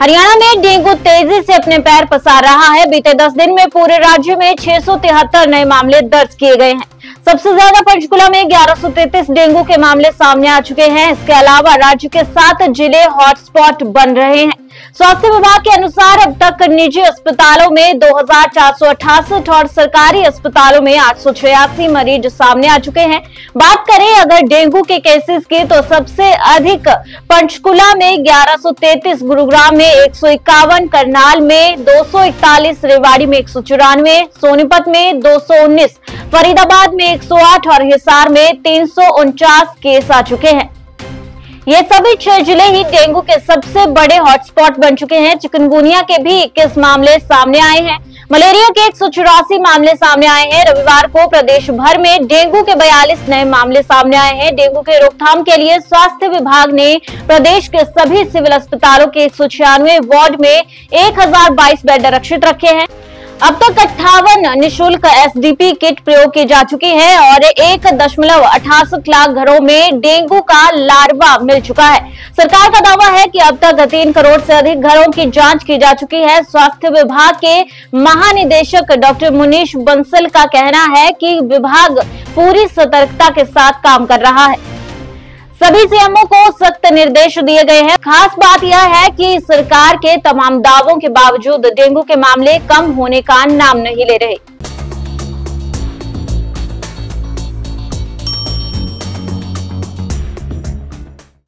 हरियाणा में डेंगू तेज़ी से अपने पैर पसार रहा है। बीते 10 दिन में पूरे राज्य में छह सौ तिहत्तर नए मामले दर्ज किए गए हैं। सबसे ज़्यादा पंचकुला में 1133 डेंगू के मामले सामने आ चुके हैं। इसके अलावा राज्य के सात ज़िले हॉटस्पॉट बन रहे हैं। स्वास्थ्य विभाग के अनुसार अब तक निजी अस्पतालों में दो हज़ार चार सौ अठासी और सरकारी अस्पतालों में आठ सौ छियासी मरीज़ सामने आ चुके हैं। बात करें अगर डेंगू के केसेस की तो सबसे अधिक पंचकुला में 1133, गुरुग्राम में एक सौ इक्यावन करनाल में दो रेवाड़ी में एक सौ चौरानवे सोनीपत में दो सौ उन्नीस फरीदाबाद में 108 और हिसार में तीन सौ उनचास केस आ चुके हैं। ये सभी छह ज़िले ही डेंगू के सबसे बड़े हॉटस्पॉट बन चुके हैं। चिकनगुनिया के भी इक्कीस मामले सामने आए हैं। मलेरिया के एक सौ चौरासी मामले सामने आए हैं। रविवार को प्रदेश भर में डेंगू के 42 नए मामले सामने आए हैं। डेंगू के रोकथाम के लिए स्वास्थ्य विभाग ने प्रदेश के सभी सिविल अस्पतालों के एक सौ छियानवे वार्ड में एक हज़ार बाईस बेड आरक्षित रखे हैं। अब तक अट्ठावन निःशुल्क एसडीपी किट प्रयोग की जा चुकी है और एक दशमलव अठासठ लाख घरों में डेंगू का लार्वा मिल चुका है। सरकार का दावा है कि अब तक तीन करोड़ से अधिक घरों की जाँच की जा चुकी है। स्वास्थ्य विभाग के महानिदेशक डॉक्टर मुनीश बंसल का कहना है कि विभाग पूरी सतर्कता के साथ काम कर रहा है। सभी सीएमओ को सख्त निर्देश दिए गए हैं। खास बात यह है कि सरकार के तमाम दावों के बावजूद डेंगू के मामले कम होने का नाम नहीं ले रहे।